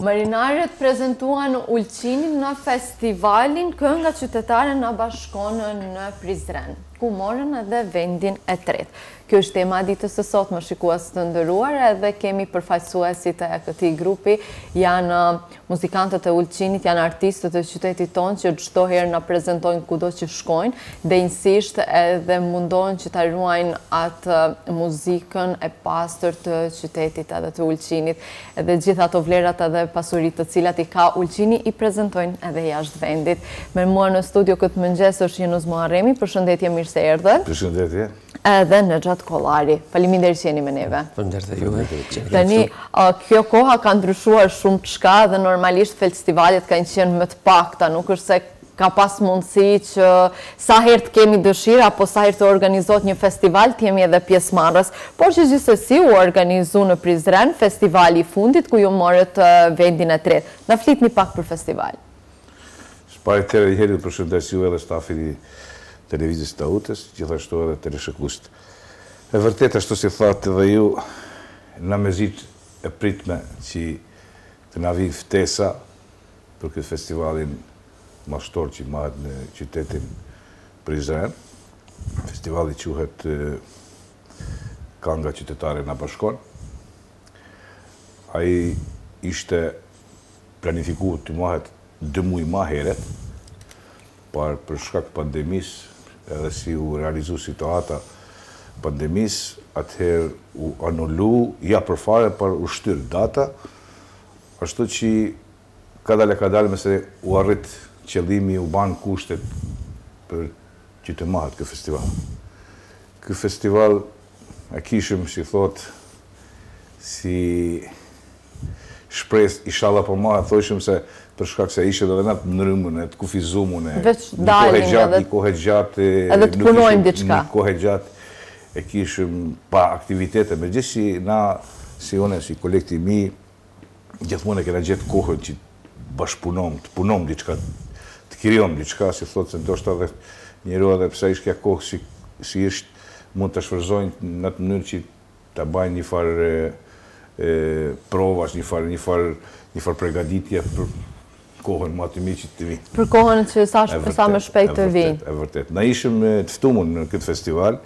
Marinarët prezentuan Ulqinin në festivalin Kënga Qytetare na bashkon në Prizren, ku morën edhe vendin e tretë. Kjo është tema e ditës së sotme, shikues të nderuar, edhe kemi përfaqësuesit e këtij grupi, janë muzikantët e Ulqinit, janë artistët e qytetit tonë që çdo herë na prezentojnë kudo që shkojnë, denjësisht edhe mundohen që ta ruajnë atë muzikën e pastër të qytetit edhe të Ulqinit. E gjithë ato vlerat edhe pasuritë të cilat i ka Ulqini i prezentojnë edhe jashtë vendit. Me mua në studio këtë mëngjes është Jenuz Muharremi, përshëndetje mirë se erdhët. Përshëndetje. Edhe Nexhat Kollari. Faleminderit që jeni me neve. Faleminderit juve. Tani kjo koha ka ndryshuar shumë çka dhe normalisht festivalet kanë qenë më të pakta, nuk është se Ka pas mundësi që sa herë të kemi dëshirë apo sa herë të organizohet një festival të jemi edhe pjesëmarrës, por që gjithsesi u organizu në Prizren festivali i fundit ku ju morët vendin e tretë. Na flitni pak për festival. Së pari njëherë ju përshëndes ju edhe stafin e Televizionit Teutës, gjithashtu edhe teleshikuesit. E vërtetë ashtu si thatë dhe ju, na mezi e pritme që të na vijë ftesa për këtë festivalin mashtor që mahet në qytetin Prizren. Festivali quhet Kanga Qytetare na bashkon. Ai ishte planifiku të mahet dy muaj ma heret, par për shkak pandemisë, edhe si u realizu situata pandemisë, atëherë u anulu, jo përfare, por u shtyr data, Ashtu qi kadal e kadal mezi u arrit qellimi u banë kushtet për qi të mahet ky festival. Ky festival e kishim si thotë si shpresë ishalla po mahet thojshim se për shkak se ishim edhe na të ndrymun e të kufizumun e një kohë e gjatë edhe të punojmë diçka. një kohë e gjatë e kishim pa aktivitete megjithësi na si une si kolektiv mi gjithmonë e kena gjetë kohën që të bashkëpunom, të punom diçka, të krijom diçka, si thotë se ndoshta edhe njeriu edhe pse ishte kjo kohë si është, mund ta shfrytëzojnë në atë mënyrë që ta bajnë një farë provash, një farë, një farë, një farë pregaditje për kohën më të mirë që të vijë. Për kohën që sa më shpejt të vijë. E vërtetë, e vërtetë. Na ishim të ftumun në këtë festival,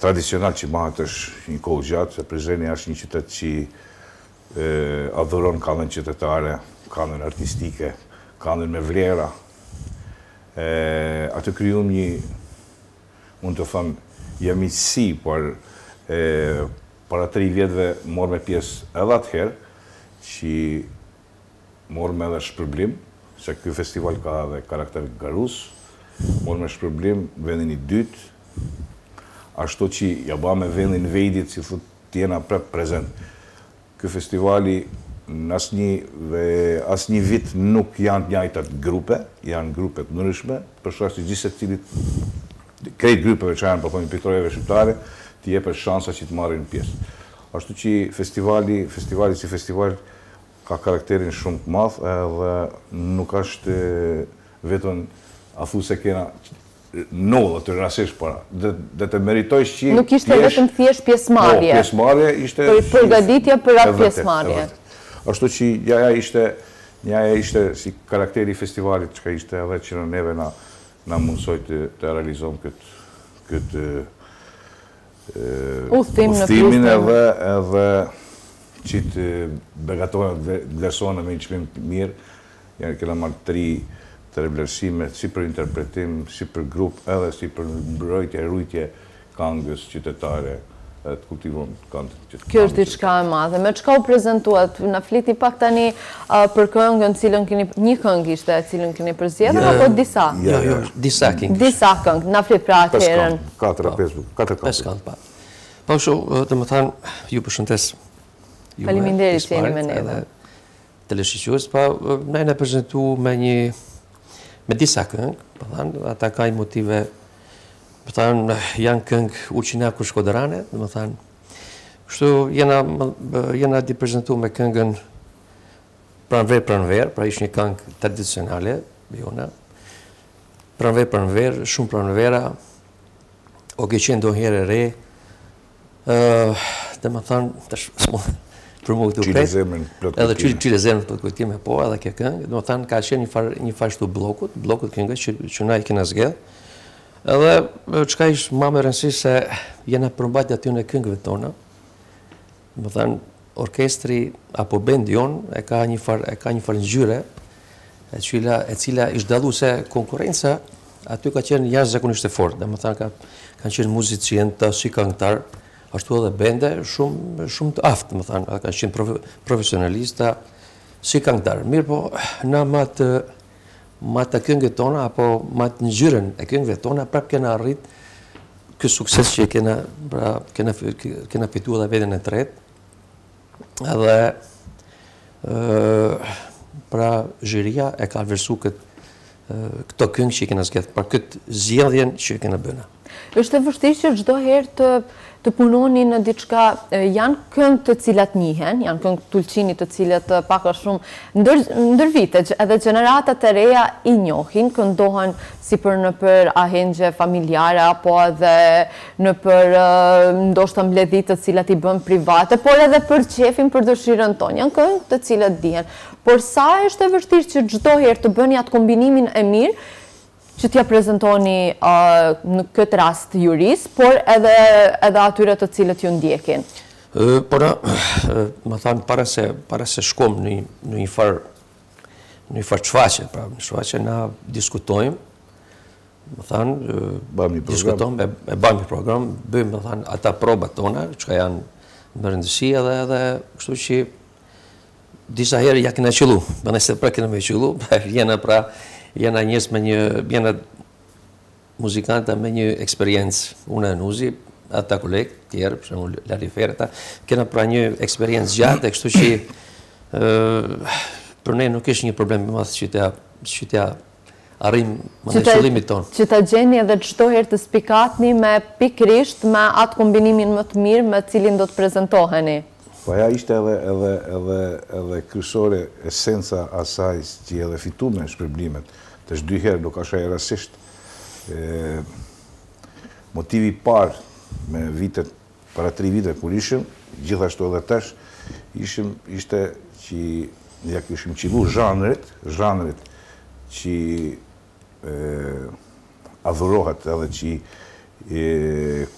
Tradicional qi mahet asht një kohë gjatë se Prizreni asht një qytet qi adhuron kangën qytetare, kangën artistike, kangën me vlera. E aty krijum një mund të them jo miqësi por e para tri vjetëve morrme pjesë edhe atëherë qi Morëm edhe shpërblim, se ky festival ka edhe karakter garus, morëm shpërblim vendin i dytë, ashtu që ja bame vendin vedit si thotë të jena prep prezent. Ky festivali në asnjë dhe asnjë vit nuk janë të njajtat grupe, janë grupe të ndryshme, për shkak se gjithsecili Krejt grupeve që janë po themi prej trojeve shqiptare t'i jepet shansa qi të marrin pjesë. Ashtu qi festivali, festivali si festival ka karakterin shumë të madh edhe nuk është vetëm a thu se kena nodhë rastësisht para. Do të meritojsh qi Nuk ishte vetëm thjesht pjesëmarrje. Po, pjesëmarrje ishte Por përgatitja për atë pjesëmarrje. E vërtetë, e vërtetë. Ashtu qi njaja ishte, njaja ishte si karakteri i festivalit çka ishte edhe që neve na Na mundësoi të të realizojmë këtë këtë udhëtimin edhe edhe që të begatohen dhe vlerësohen me një çmim të mirë. Janë kena marrë tri tre vlerësime si për interpretim, si për grup edhe si për mbrojtje e rujtje kangës qytetare të kultivon këngët që të Kjo është diçka e madhe. Me çka u prezantuat? Na flitni pak tani për këngën të cilën keni një këngë ishte të cilën keni përzgjedhur apo disa? Jo, jo, disa këngë. Disa këngë. Na flit pra atëherë. Pesë këngë, katër, katër këngë. Pesë këngë pa. Po kështu, domethënë, ju përshëndes. Faleminderit që jeni me ne. Teleshikues, pa, na jena prezentu me një, me disa këngë, pa po thanë, ata kanë motive, pa po thanë, janë këngë ulqinake, shkodrane, domethanë, kështu jena, jena di prezentu me këngën pranverë pranverë, pra ish një këngë tradicionale, jona, pranverë pranverë, shumë pranvera, o ke qenë do herë e re, Domethanë, të shmo, për më këtu pejtë, edhe çile, çile zemrën plot kujtime, po edhe kjo këngë, domethanë, ka qenë një farë shtu bllokut, bllokut këngë që, që na i kena zgedhë, edhe çka ish ma me rëndsi se jena përmbajt atyne këngëve tona, domethanë, Orkestri apo bendi jonë e ka një farë e ka një farë ngjyre e cila e cila është dallu se konkurrenca aty ka qenë jashtëzakonisht e fortë, domethënë ka kanë qenë muzicienta, si këngëtar, ashtu edhe bende shumë shumë të aftë, domethënë kanë qenë profesionalista si këngëtar. Mirëpo, na me atë Me ato këngët tona, apo me atë njërën e këngëve tona, prap kena arrit kë sukses që kena, pra, kena, kena fitu edhe vendin e tretë, edhe, pra, zhiria e ka vlerësu këtë, këto këngë që kena zgjedh, pra këtë zjedhjen që e kena bë na. Është e vështirë që çdo herë të të punoni në diçka, janë këngë të cilat njihen, janë këngë t'Ulqinit të cilat pak a shumë ndër ndër vite edhe gjeneratat e reja i njohin, këndohen si për nëpër ahengje familjare apo edhe nëpër ndoshta mbledhje të cilat i bën private, por edhe për qefin, për dëshirën tonë. Janë këngë të cilat dihen. Por sa është e vështirë që çdo herë të bëni atë kombinimin e mirë, që t'ia prezantoni në këtë rast jurisë, por edhe edhe atyre të cilët ju ndjekin? Po na, me thanë para se para se shkojmë në në një farë në një farë shfaqje, pra në shfaqje na diskutojmë, me thanë, bëjmë një program, e, e bëjmë një program, bëjmë, me thanë, ata probat tona, çka janë me rëndësi edhe edhe, kështu që Disa herë ja kena qëllu, dhe nëse pra kena me qëllu, jena pra, jena njerëz me një, jena muzikanta me një eksperiencë, unë e Nuzi, ata kolegë tjerë, për shembull Lali Ferta, kena pra një eksperiencë gjatë, e kështu që për ne nuk ish një problem i madh që t'ia arrimë qëllimit tonë. Që të gjeni edhe çdo herë të spikatni me pikërisht me atë kombinimin më të mirë me të cilin do të prezentoheni? Po aja ishte edhe edhe edhe edhe kryesore esenca asaj qi edhe fitume shpërblimet tash dy herë nuk asht ajo rastësisht e motivi i parë me vite para tri vite kur ishim gjithashtu edhe tash ishim ishte qi ja kishim qillu zhanrit zhanrit qi adhurohet edhe që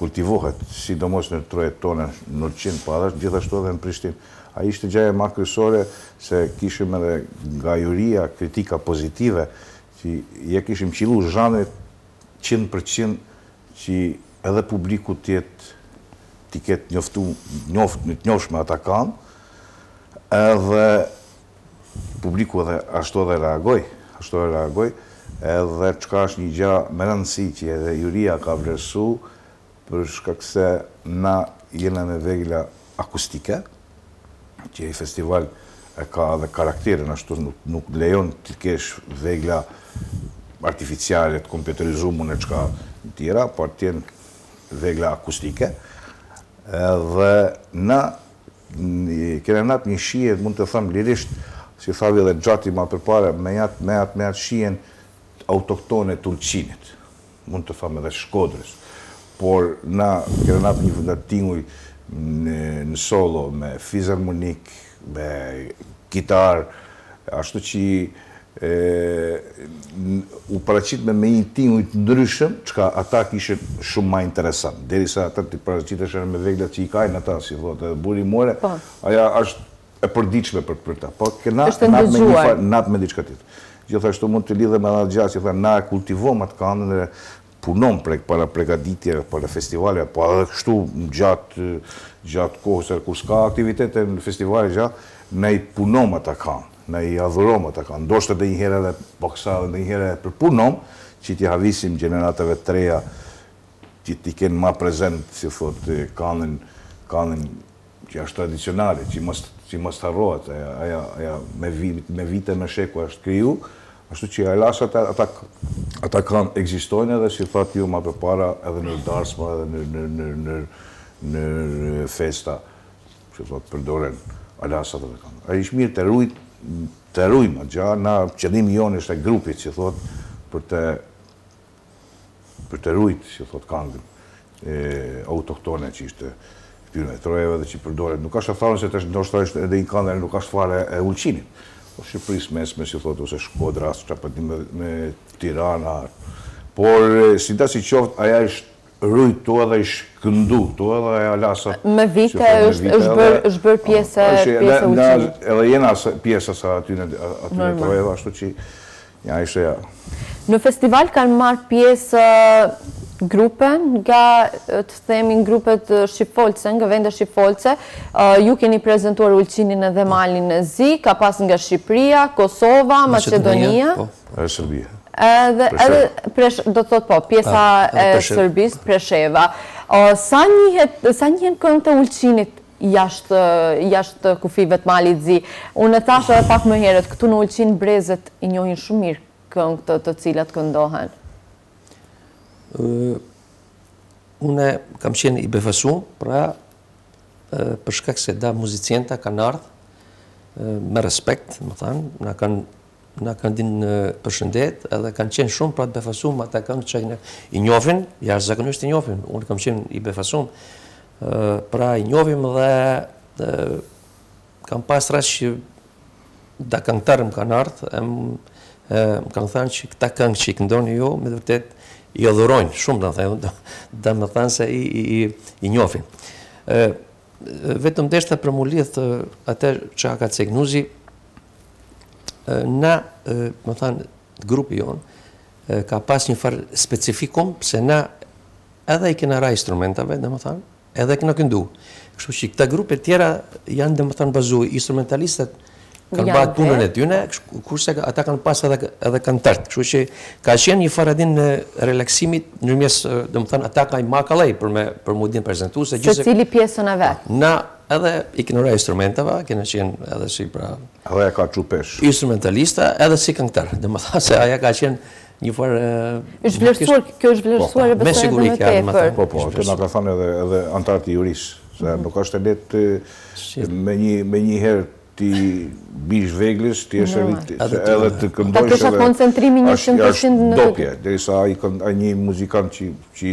kultivohet, sidomos në trojet tona në Ulqin, po edhe gjithashtu edhe në Prishtinë. Ajo ishte gjaja ma kryesore se kishim edhe nga juria kritika pozitive që ja kishim qillu zhanrit qind për qind që edhe publiku të jetë t'i ketë njoftu, të njohshme ato kangë, edhe Publiku edhe ashtu edhe reagoi, ashtu edhe reagoi, edhe çka është një gjë me rëndësi që edhe juria ka vlerësu, për shkak se na jena me vegla akustike, që ai festival e ka edhe karakterin ashtu, nuk lejon të kesh vegla artificiale, të kompjuterizume e çka të tjera, por të jenë vegla akustike, edhe na Kena da një shije, mund të them lirisht, si tha dhe Xhati ma përpara, me jat, me at, me at shijen autoktone t'Ulqinit, mund të them edhe Shkodrës, por na kena da një, dy-tre tinguj në solo me fizarmonikë, me kitarë, ashtu qi u paraqit me me një tingull të ndryshëm, çka ata kishin shumë ma interesant. Derisa ata t'i paraqitesha edhe me veglat që i kanë ata, si thotë edhe buri more, ajo është e përditshme për për ta. Po kena dalë me një farë, dalë me diçka tjetër. Gjithashtu mund të lidhem edhe n'atë gja që thonë, na e kultivojmë atë kangën dhe punojmë prej para pregaditje, para festivaleve, po edhe kështu gjatë gjatë kohës, kur s'ka aktivitete në festivale gjatë, ne i punojmë ata kangë. Na i adhurojmë ata kangë ndoshta ndonjëherë edhe paksa edhe ndonjëherë e përpunojmë që t'i avisim gjeneratave të reja që t'i kenë ma prezent si thotë kangën kangën që është tradicionale që mos që mos të harrohet ajo ajo ajo me vit me vite e me shekuj është kriju ashtu që ala sot ata ata kangë ekzistojnë edhe si thatë ju ma përpara edhe në darsma edhe në në në në në festa që thotë përdoren ala sot dhe kangët. Ajo është mirë të ruhet, të rujmë atë gja, na qëllimi jonë është e grupit, që thotë, për të për të rujt, që thotë, kangën e autoktone që ishte këtyre trojeve dhe që përdoret. Nuk është e thonë se të është ndoshta është edhe një kangë nuk është fare e Ulqinit. Po e Shqipërisë mesme, që thotë, ose Shkodra, që po me Tirana. Por, sido si qoftë, aja është rujt këtu edhe është këndu këtu edhe ala sot... Me vite është bërë pjesë e Ulqinit. Edhe jena pjesë e atyne trojeve, ashtu që ja ishte ja. Në festival kanë marrë pjesë grupe nga të themin grupet shqipfolëse, nga vende shqipfolëse, ju keni prezentuar Ulqinin edhe Malin e Zi, ka pas nga Shqipria, Kosova, Maqedonia, po. Ajo Sërbia. Presheva. Do të thotë po, pjesa e Sërbisë, Presheva. Sa njihen këngët e Ulqinit jashtë kufijve të Malit Zi? Unë e thashë edhe pak më herët, këtu në Ulqin brezet i njohin shumë mirë këngët të cilat këndohen. Unë kam qenë i befasumë, pra për shkak se disa muzicienta kanë ardhë me respekt, më thanë, më kanë Na kanë ardh në përshëndet edhe kanë qenë shumë pra të befasum me kto kangë që i njofin, jashtëzakonisht i njofin, unë kam qenë i befasum, pra i njofim dhe kam pas rast që do kangtarë më kanë ardhë, e më kanë thënë që këto kangë që i këndoni ju, me të vërtetë i adhurojnë shumë, do, do, domethënë se i, i, i, i njofin. vetëm deshta për m'u lidhë atë që e ka cek Nuzi, Na, domethanë, grupi jonë, ka pas një farë specifikum, se na edhe i kena ra instrumentave, domethanë, edhe i kena këndu. Kështu që këto grupe tjera janë, domethanë, bazu, instrumentalistët kanë ba punën e tyne, kurse ata kanë pas edhe, edhe kangtarët. Kështu që ka qenë një farë, a di, një relaksimi, në mes, domethanë, ata e kanë ma kollaj për me, për me u prezentu, se gjithë... Secili pjesën e vet. Na, Edhe i kena ra instrumenteve, kena qenë edhe si pra... Edhe e ka trupesh. Instrumentalista, edhe si këngëtarë. Domethanë se aja ka qenë një farë... Është vlerësuar, kjo është vlerësuar e po, po. besoj edhe më tepër. Po, po, ta na kanë thanë edhe, edhe antarë të jurisë, se mhm. nuk është e lehtë me një, me një herë t'i bish veglës, ti është e edhe të këndojshë edhe... Ta kesh koncentrimin njëqind përqind në... Po pra, dhe sa a një muzikant që, që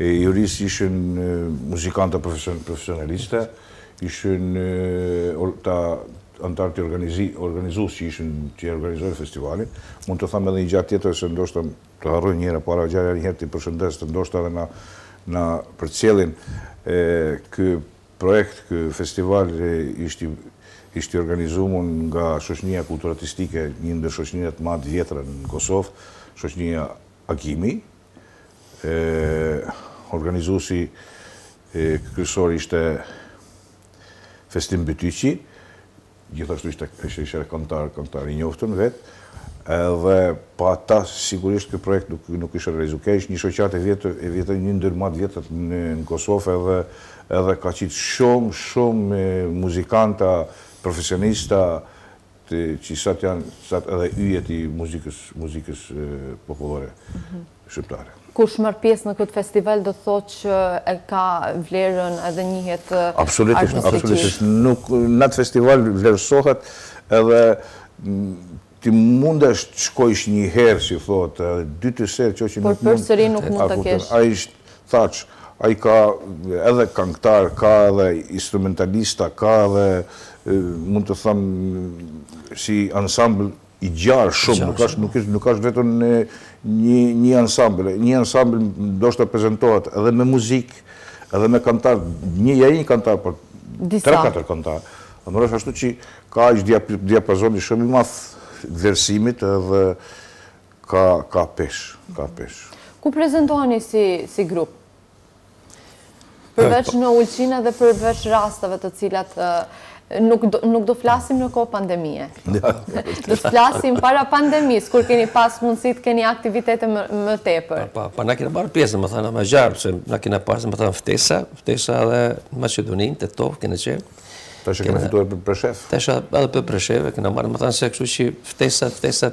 Jurisë ishin muzikanta profesionaliste, ishin ta anëtarë të organizuesit që ishin që organizojnë festivalin. Mund të them edhe një gja tjetër se ndoshta e harroj njëherë paraprakisht një herë t'i përshëndes se ndoshta edhe na na përcjellin ky projekt, ky festival ishte ishte organizuar nga Shoqënia Kulturo-Artistike, një ndër shoqënitë më të vjetra në Kosovë, shoqënia Agimi, Organizuesi kryesor ishte Festim Bytyqi, gjithashtu ishte është kangtar, kangtar i njoftun vet. Edhe pa ta sigurisht ky projekt nuk nuk ishte realizuar. Kjo ishte një shoqatë e vjetër, e vjetër një ndër më të vjetrat në në Kosovë edhe edhe ka qit shumë shumë muzikanta profesionista Të, që sot janë të, që sot edhe yjet i muzikës, muzikës popullore shqiptare. Kush merr pjesë në këtë festival do të thotë që e ka vlerën edhe njihet artistikisht. Absolutisht, nuk, në atë festival vlerësohet edhe ti mundesh të shkojsh një herë si thotë, dytës herë, që që nuk mund. Po përsëri nuk mund të kesh. Ai është. Thashë, ai ka edhe kangëtarë, ka edhe instrumentalista, ka edhe mund të them si ansambël i gjarë shumë, nuk është nuk është nuk është vetëm në një një ansambël, një ansambël ndoshta prezentohet edhe me muzikë, edhe me kangëtar, jo një kangëtar, por tre katër kangëtar. Domethënë është ashtu që ka aq diapazon shumë i madh vlerësimit edhe Ka, ka pesh, ka pesh. Ku prezantoheni si, si grup? Përveç në Ulqin dhe përveç rasteve të cilat nuk do, nuk do flasim në kohë pandemie. do të flasim para pandemisë, kur keni pas mundësit, keni aktivitete më, më tepër. Po, po, po na kena marrë pjesë, me thënë, më gjanë, se na kena pasë, me thënë, ftesa, ftesa edhe në Maqedoni, Tetovë, kena qenë. Tash keni fituar për Preshevë? Tash edhe për Preshevë, kena marrë, me thënë, se kështu që ftesa, ftesa,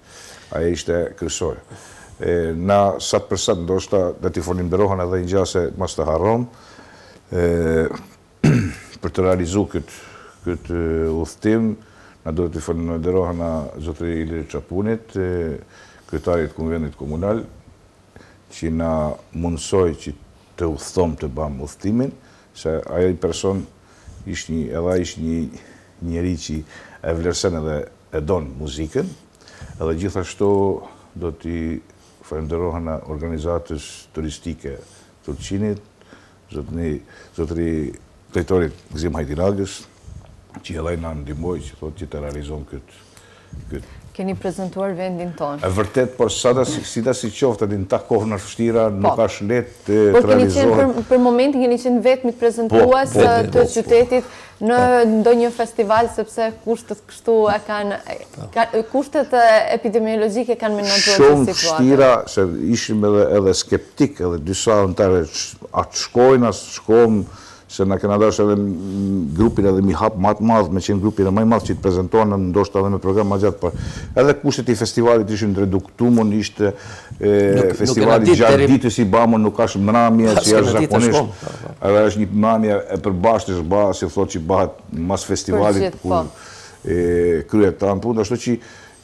Ajo ishte kryesore. E, na, sa i përket, ndoshta, do t'i falenderohem edhe një gjë se mos ta harroj, e, për të realizu këtë, këtë udhëtim, na duhet t'i falenderohena zotëri Ilir Çapunit, kryetarit të Kuvendit Komunal, që na mundësoi që të udhëtojmë të bëmë udhëtimin, se ai person ishte një, edhe ai ishte një njeri që e vlerëson edhe e don muzikën, edhe gjithashtu do t'i falënderohena organizatës turistike të Ulqinit, Zotëri drejtorit Gëzim Hajdinagës, që edhe ai na ndihmoi, si thotë që të realizojmë këtë këtë Keni prezantuar vendin tonë. E vërtet, por sado sido si qoftë edhe në këta kohë të vështira, po. nuk ashtë letë të po, realizohet. Po, keni qenë për momentin, keni qenë vetëm prezantues po, të qytetit në ndonjë festival, sepse kushtet Kështu e kanë, kushtet epidemiologjike kanë menaxhuar këtë situatë. Shumë vështira, se ishim edhe, edhe skeptikë, edhe disa anëtarë, a të shkojmë, a s'të shkojmë, se na kena dashtë edhe grupin edhe mi hapë ma të madhë, me qenë grupin edhe ma i madhë që të prezentohena, ndoshta edhe me program ma gjatë, por edhe kushtet e festivalit ishin të reduktumën, ishte festivali gjatë ditës i bamën, nuk ashtë mramje, si ashtë zakonisht, edhe ashtë një mramje e përbashkët, si thotë që bëhet, Mas festivalit, kur po. e kryet tanë punë, ashtu që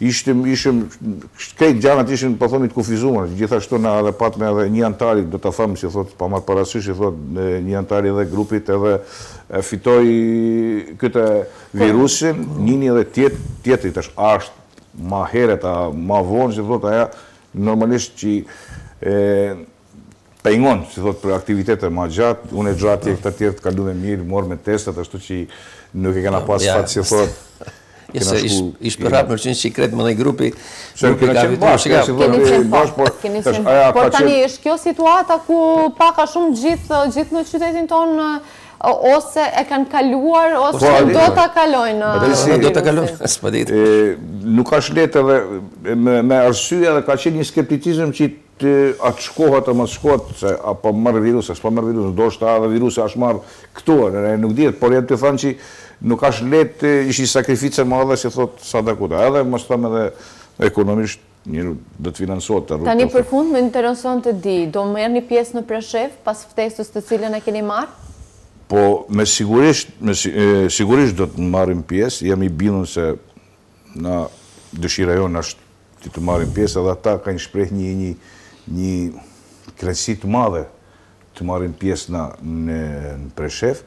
ishim, ishim, krejt gjanat ishin, po thomi, të kufizuar, gjithashtu ne edhe patëm edhe një antar, do të thëmë, si thot, pa marë parasysh, si thot, një antar i grupit edhe fitoi këtë po. virusin, njëni edhe tjetë, tjetri tash, ashtë ma heret, a ma vonë, si thot, aja, normalisht që pengon, si thotë, për aktivitete ma gjatë, unë edhe atje, këta tjerët kalu me mirë, morë me testet, ashtu që nuk e kena pas fat, si thotë, Jese, ish, ish për hapë mirë që i krejt edhe grupi, grupi ka vitu, që ka vitu, keni qenë bashkë, keni qenë bashkë, por tani është kjo situata ku pak a shumë gjithë, gjithë në qytetin tonë, ose e kanë kaluar, ose po, do të kalojnë. Po, ose do të kalojnë, s'e di. Nuk është lehtë edhe me arsyen dhe ka qenë një skepticizm që qi a të shkohet a mos shkohet, se a po merr virus, a s'po merr virus, ndoshta edhe virusi asht marr këtu, e nuk dihet, por jam tu than qi nuk asht leht, ish një sakrificë e madhe si thot sadokudo, edhe mos them edhe ekonomisht njeriu do të financohet te rrugët. Tani për fund më intereson të di, do merrni pjesë në Preshevë pas ftesës të cilën e keni marr? Po me sigurisht, me sigurisht do të marrim pjesë, jam i bindun se Na dëshira jonë është që të marrim pjesë edhe ata kanë shpreh një një një kënaqësi të madhe të marrim pjesë në në Preshevë.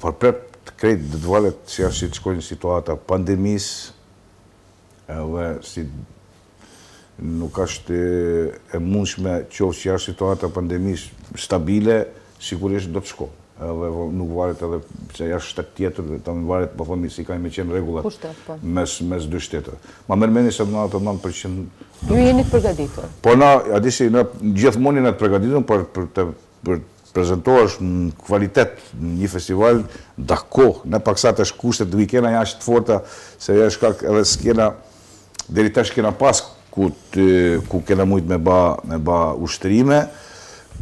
Por prapë krejt do të varet se si të shkojë situata e pandemisë edhe si Nuk asht e mundshme, qoftë që është situata e pandemisë stabile, sigurisht do të shkojmë. Edhe nuk varet edhe pse asht shtet tjetër, do të varet po themi si kanë me qenë rregullat mes mes dy shteteve. Ma merr mendje se na nëntë për qind do të shkojmë. Ju jeni të përgatitur. Po na, a di si, na gjithmonë jena të përgatitur, por për të për të prezantohesh me kvalitet në një festival do kohë, na paksa tash kushtet nuk i kena edhe aq të forta se edhe shkak edhe s'kena deri tash kena pas ku kena mujt me ba me ba ushtrime,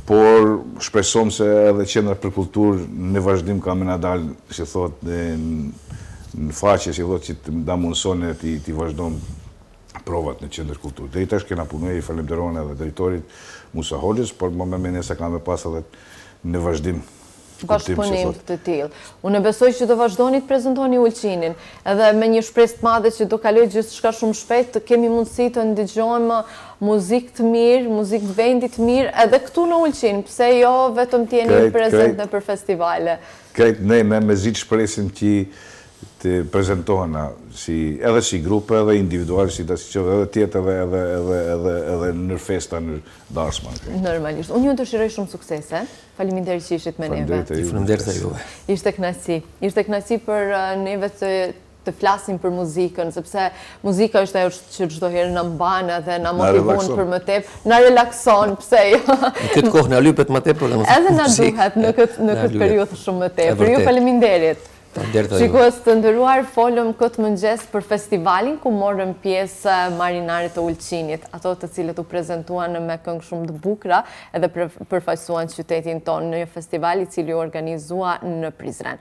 por shpresojmë se edhe Qendra për Kulturë në vazhdim ka me na dalë, si thotë, në në faqe, si thotë, që të na mundëson ne t'i t'i vazhdojmë provat në Qendër Kulturë. Deri tash kena punu, i falenderojmë edhe drejtorit Musa Hoxhës, por ma merr mendja se ka me pas edhe në vazhdim. bashkëpunim të tillë. Unë besoj që do vazhdoni të prezantoni Ulqinin, edhe me një shpresë të madhe që do kalojë gjithçka shumë shpejt, të kemi mundësi të ndigjojmë muzikë të mirë, muzikë të vendit të mirë, edhe këtu në Ulqin, pse jo vetëm të jeni prezent nëpër festivale. Krejt, ne mezi ç'presim që të prezentohena, edhe si grupe, edhe individual, sido qoftë, edhe të jetë edhe në festa, në dasma. Normalisht. Unë ju dëshiroj shumë suksese. Faleminderit që ishit me neve. Ju faleminderit edhe juve. Ishte kënaqësi. Ishte kënaqësi për neve të të flasim për muzikën, sepse muzika është ajo që çdo herë na mban edhe na motivon për më tepër, na relakson, pse jo. Në këtë kohë na lypet më tepër edhe muzika. Edhe na duhet në këtë në këtë periudhë shumë më tepër. Ju faleminderit. Shikues të nderuar, folëm këtë mëngjes për festivalin ku morën pjesë marinaret e Ulqinit, ato të cilat u prezentuan me këngë shumë të bukura edhe përfaqësuan qytetin tonë në një festival i cili u organizua në Prizren.